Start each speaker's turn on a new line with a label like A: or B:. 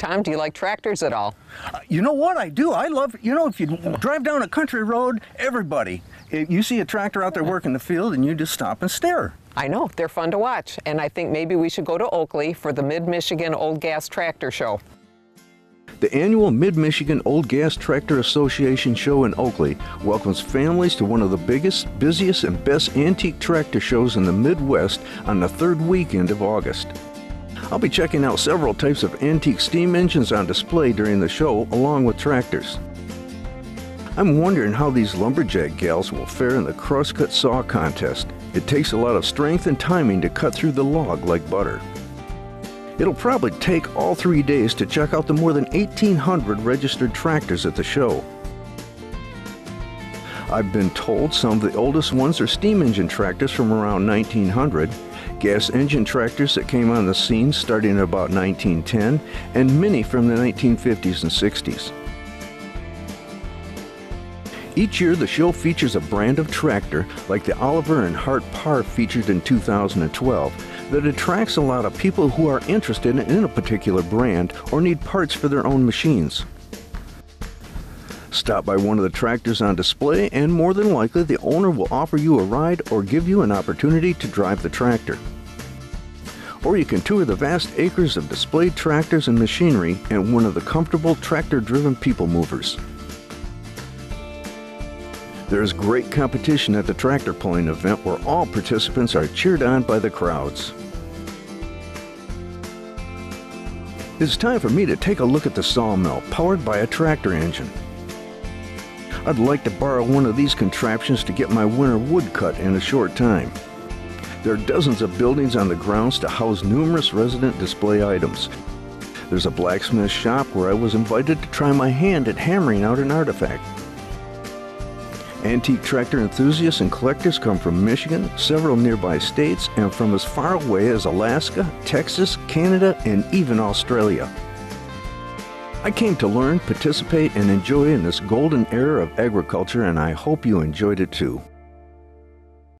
A: Tom, do you like tractors at all?
B: Uh, you know what I do? I love, you know, if you drive down a country road, everybody, if you see a tractor out there working the field and you just stop and stare.
A: I know, they're fun to watch, and I think maybe we should go to Oakley for the Mid-Michigan Old Gas Tractor Show.
C: The annual Mid Michigan Old Gas Tractor Association show in Oakley welcomes families to one of the biggest, busiest, and best antique tractor shows in the Midwest on the third weekend of August. I'll be checking out several types of antique steam engines on display during the show, along with tractors. I'm wondering how these lumberjack gals will fare in the crosscut saw contest. It takes a lot of strength and timing to cut through the log like butter. It'll probably take all three days to check out the more than 1,800 registered tractors at the show. I've been told some of the oldest ones are steam engine tractors from around 1900, gas engine tractors that came on the scene starting about 1910, and many from the 1950s and 60s. Each year, the show features a brand of tractor, like the Oliver and Hart Parr featured in 2012, that attracts a lot of people who are interested in a particular brand or need parts for their own machines. Stop by one of the tractors on display, and more than likely, the owner will offer you a ride or give you an opportunity to drive the tractor. Or you can tour the vast acres of displayed tractors and machinery in one of the comfortable tractor driven people movers. There is great competition at the tractor pulling event where all participants are cheered on by the crowds. It's time for me to take a look at the sawmill powered by a tractor engine. I'd like to borrow one of these contraptions to get my winter wood cut in a short time. There are dozens of buildings on the grounds to house numerous resident display items. There's a blacksmith shop where I was invited to try my hand at hammering out an artifact. Antique tractor enthusiasts and collectors come from Michigan, several nearby states, and from as far away as Alaska, Texas, Canada, and even Australia. I came to learn, participate, and enjoy in this golden era of agriculture, and I hope you enjoyed it too.